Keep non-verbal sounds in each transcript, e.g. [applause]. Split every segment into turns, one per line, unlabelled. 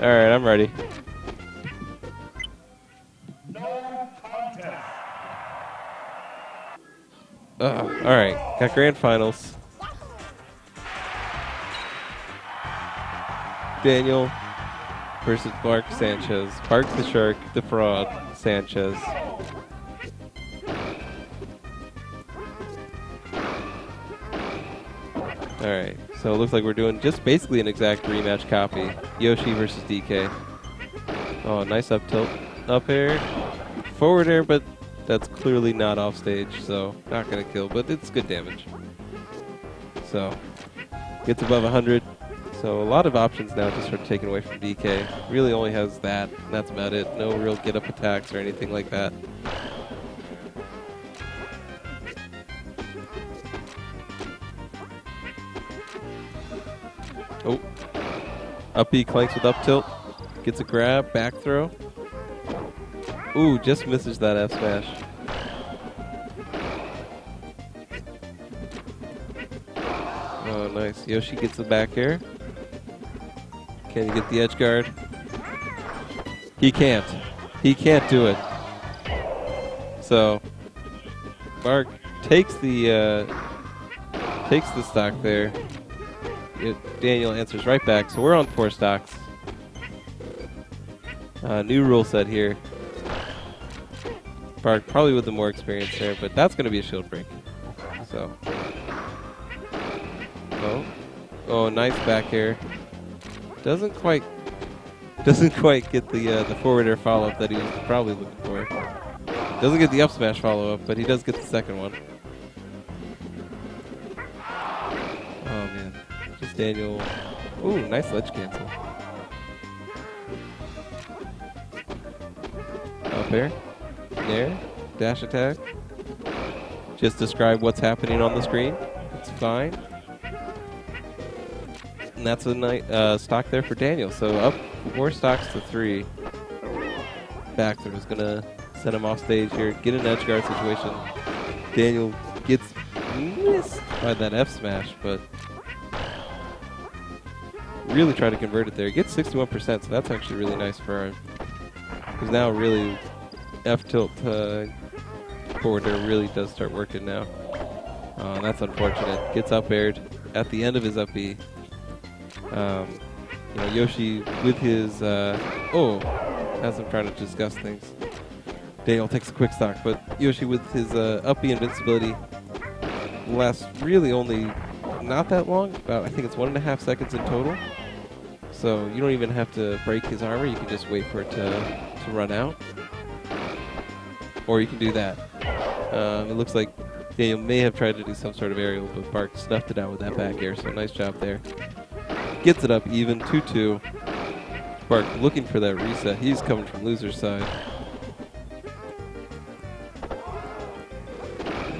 All right, I'm ready. Uh, all right, got grand finals. Daniel versus Bark Sanchez. Mark the Shark, the fraud, Sanchez. All right, so it looks like we're doing just basically an exact rematch copy. Yoshi versus DK. Oh, nice up tilt, up air, forward air, but that's clearly not off stage, so not gonna kill, but it's good damage. So gets above 100. So a lot of options now to start taking away from DK. Really only has that, and that's about it. No real get up attacks or anything like that. Oh. Up he clanks with up tilt. Gets a grab, back throw. Ooh, just misses that F smash. Oh, nice. Yoshi gets the back air. Can he get the edge guard? He can't. He can't do it. So, Bark takes the uh, takes the stock there. It- Daniel answers right back. So we're on four stocks. Uh, new rule set here. Bark probably with the more experience there, but that's going to be a shield break. So. Oh. Oh, nice back air. Doesn't quite. Doesn't quite get the uh, the forward air follow up that he was probably looking for. Doesn't get the up smash follow up, but he does get the second one. Just Daniel. Ooh, nice ledge cancel. Up air, there, dash attack. Just describe what's happening on the screen. It's fine. And that's a night uh, stock there for Daniel. So up four stocks to three. Back there is gonna send him off stage here. Get an edge guard situation. Daniel gets missed by that F smash, but really try to convert it there. Gets 61%, so that's actually really nice for him. Because now really F tilt uh, forward really does start working now. Uh, that's unfortunate. Gets up aired at the end of his up B. Um, you know, Yoshi with his uh, oh, as I'm trying to discuss things. Daniel takes a quick stock, but Yoshi with his uh, up B invincibility lasts really only not that long. About I think it's one and a half seconds in total. So you don't even have to break his armor. You can just wait for it to to run out, or you can do that. Um, it looks like Daniel may have tried to do some sort of aerial, but Bark snuffed it out with that back air. So nice job there. Gets it up even 2-2. Bark looking for that reset. He's coming from loser's side.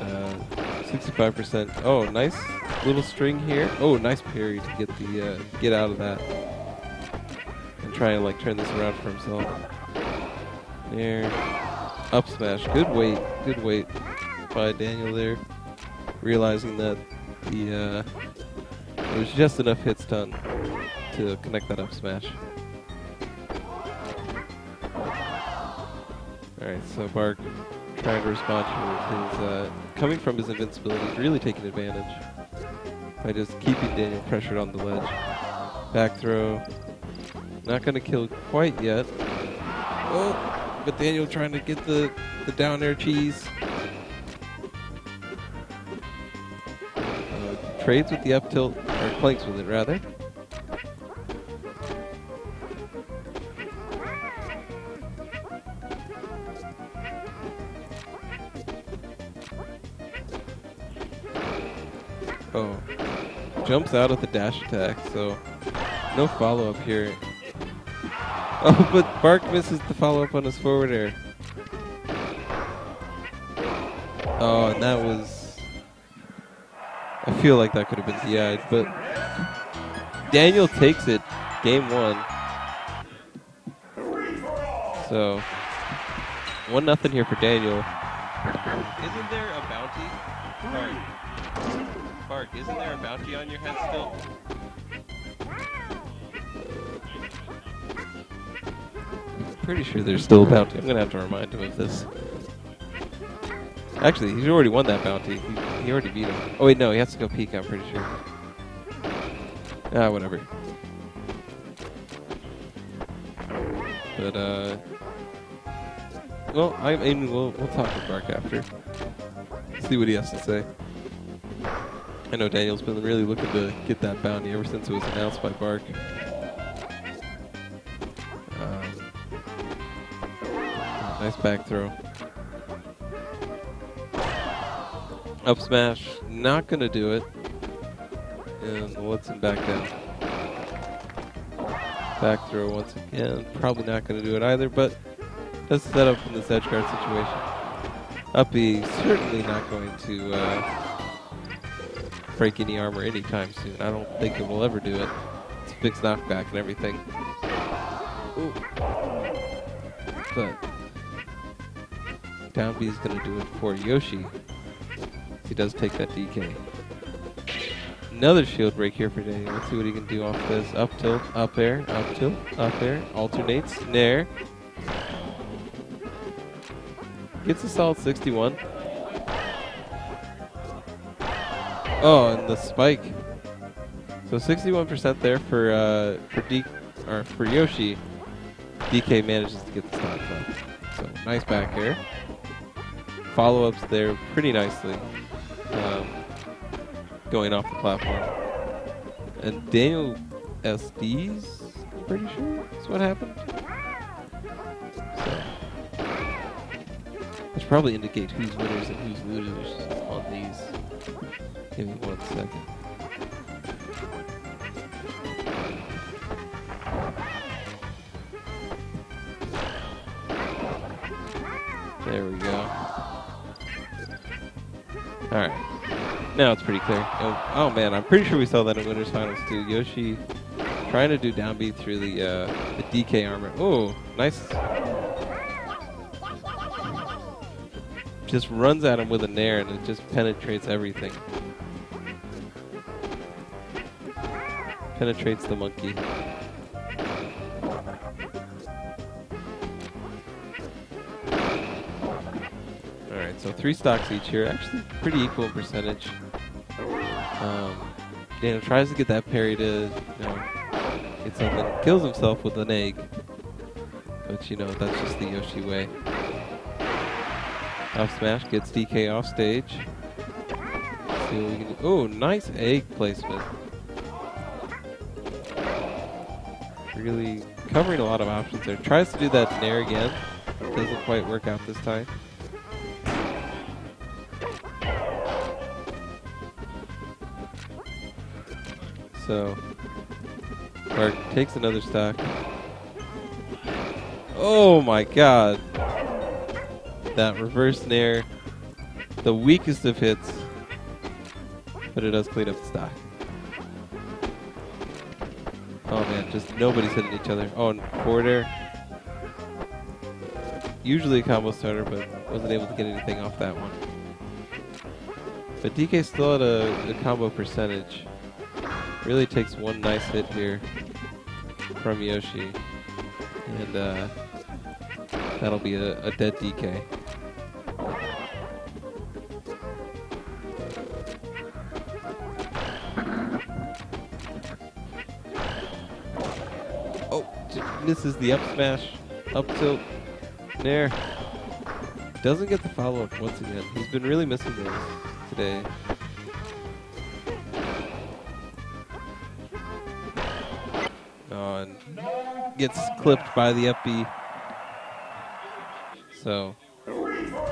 Uh, 65%. Oh, nice little string here. Oh, nice parry to get the uh, get out of that try and like turn this around for himself. There, up smash. Good wait. Good wait by Daniel there, realizing that the uh, was just enough hits done to connect that up smash. Alright, so Bark trying to respond to his, uh, coming from his invincibility, he's really taking advantage by just keeping Daniel pressured on the ledge. Back throw, not going to kill quite yet. Oh, but Daniel trying to get the, the down air cheese. Uh, trades with the up tilt, or planks with it rather. Oh. Jumps out of the dash attack, so no follow up here. Oh, but Bark misses the follow up on his forward air. Oh, and that was. I feel like that could have been DI'd, but Daniel takes it game one. So, one nothing here for Daniel. Isn't there a bounty? Bark. Bark, isn't there a bounty on your head still? Pretty sure there's still a bounty. I'm gonna have to remind him of this. Actually, he's already won that bounty. He, he already beat him. Oh wait, no, he has to go peek. I'm pretty sure. Ah, whatever. But uh, well, I, mean, we'll we'll talk with Bark after. See what he has to say. I know Daniel's been really looking to get that bounty ever since it was announced by Bark. Nice back throw. Up smash, not gonna do it. And him back down. Back throw once again, probably not gonna do it either, but does set up in this edge guard situation. Uppy certainly not going to uh, break any armor anytime soon. I don't think it will ever do it. It's fixed knockback and everything. Ooh. But down B is going to do it for Yoshi. He does take that DK. Another shield break here for Daniel. Let's see what he can do off this. Up tilt, up air, up tilt, up air. Alternates, nair. Gets a solid 61. Oh, and the spike. So 61% there for uh, for D or for Yoshi. DK manages to get the stock up. So nice back air. Follow ups there pretty nicely. Um, going off the platform. And Daniel SD's, I'm pretty sure that's what happened. So, which probably indicate who's winners and who's losers on these. Give me one second. There we go. Now it's pretty clear. Oh, oh, man, I'm pretty sure we saw that in Winners Finals too. Yoshi trying to do down B through the, uh, the DK armor. Oh, nice. Just runs at him with a nair and it just penetrates everything. Penetrates the monkey. Alright, so three stocks each here. Actually, pretty equal percentage. Um, Daniel tries to get that parry to, you know, get something. Kills himself with an egg. But, you know, that's just the Yoshi way. Up smash gets DK off stage. see what we can do. Oh, nice egg placement. Really covering a lot of options there. Tries to do that nair again. Doesn't quite work out this time. So, Bark takes another stock. Oh my god. That reverse nair. The weakest of hits. But it does clean up the stock. Oh man, just nobody's hitting each other. Oh, and forward air. Usually a combo starter, but wasn't able to get anything off that one. But DK still at a, a combo percentage. Really takes one nice hit here from Yoshi. And uh, that'll be a, a dead DK. Oh, misses the up smash, up tilt, nair. Doesn't get the follow up once again. He's been really missing those today. And gets clipped by the FB. So,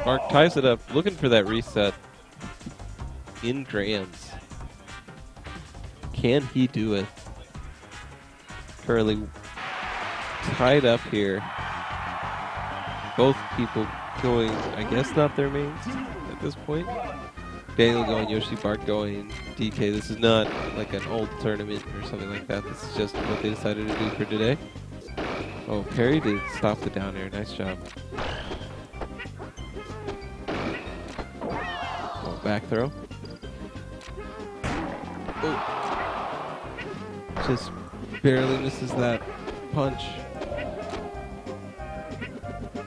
Bark ties it up, looking for that reset in Drans. Can he do it? Curly tied up here. Both people going, I guess, not their mains at this point. Daniel going, Yoshi Bark going, DK. This is not like an old tournament or something like that. This is just what they decided to do for today. Oh, parry did stop the down air. Nice job. Oh, back throw. Oh. Just barely misses that punch.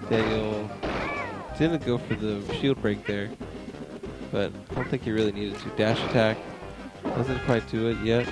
Daniel didn't go for the shield break there, but I don't think he really needed to. Dash attack doesn't quite do it yet.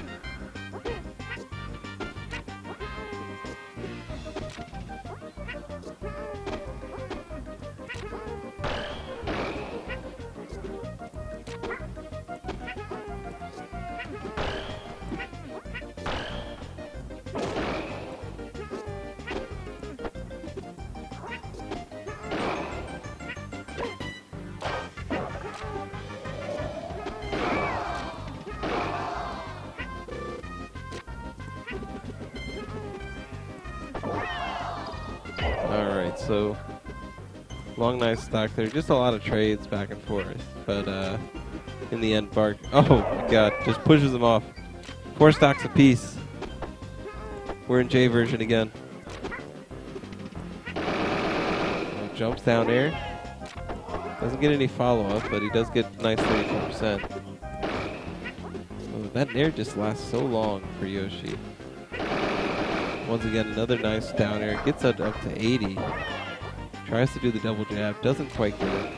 So long nice stock there. Just a lot of trades back and forth. But uh, in the end, Bark, [laughs] oh my god, just pushes him off. Four stocks apiece. We're in J version again. Jumps down air. Doesn't get any follow up, but he does get nice 32%. Oh, that nair just lasts so long for Yoshi. Once again, another nice down air. Gets up to 80. Tries to do the double jab. Doesn't quite get it.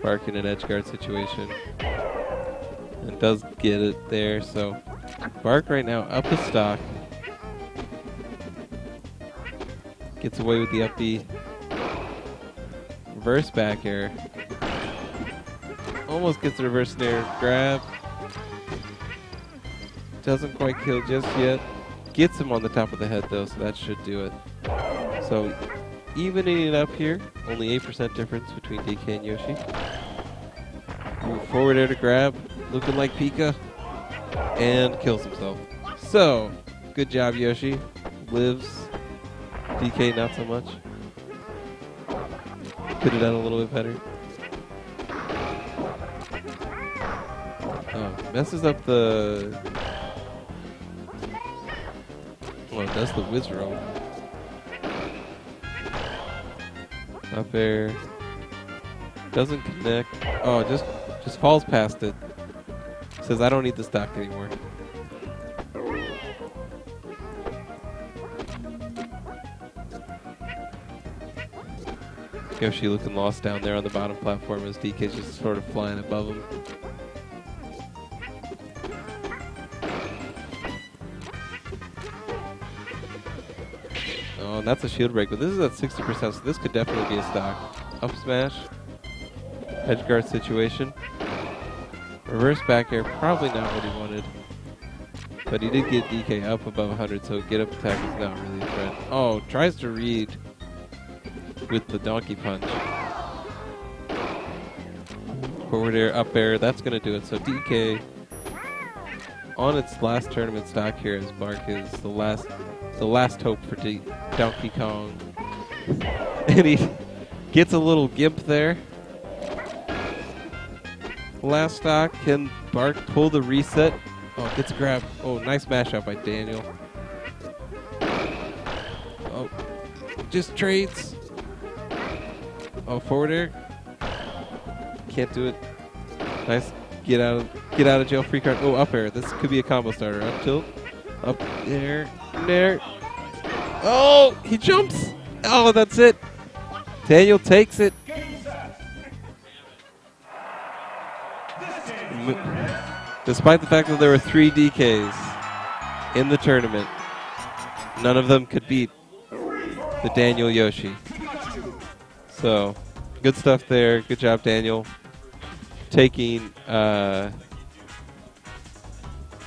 Bark in an edge guard situation. And does get it there. So Bark right now up the stock. Gets away with the up B. Reverse back air. Almost gets the reverse nair grab. Doesn't quite kill just yet. Gets him on the top of the head though, so that should do it. So evening it up here. Only 8% difference between DK and Yoshi. Move forward air to grab. Looking like Pika. And kills himself. So, good job Yoshi. Lives. DK not so much. Could have done a little bit better. Oh, messes up the well, that's the Wizrobe. Up there. Doesn't connect. Oh, just just falls past it. Says I don't need the stock anymore. Yoshi looking lost down there on the bottom platform as DK's just sort of flying above him. Oh, and that's a shield break, but this is at 60%, so this could definitely be a stock. Up smash. Edge guard situation. Reverse back air, probably not what he wanted. But he did get DK up above 100, so get up attack is not really a threat. Oh, tries to read with the donkey punch. Forward air, up air, that's going to do it. So DK on its last tournament stock here as Bark is the last the last hope for D Donkey Kong. [laughs] and he gets a little gimp there. Last stock, can Bark pull the reset? Oh, gets a grab. Oh, nice mash up by Daniel. Oh, just trades. Oh, forward air. Can't do it. Nice. Get out of get out of jail free card. Oh, up air. This could be a combo starter. Up tilt. Up there. There. Oh, he jumps. Oh, that's it. Daniel takes it. Despite the fact that there were three DKs in the tournament, none of them could beat the Daniel Yoshi. So, good stuff there. Good job, Daniel. Taking uh,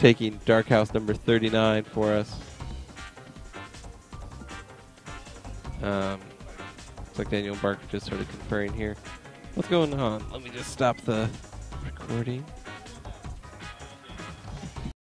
taking Dark House number 39 for us. Um, looks like Daniel Barker just started conferring here. What's going on? Let me just stop the recording.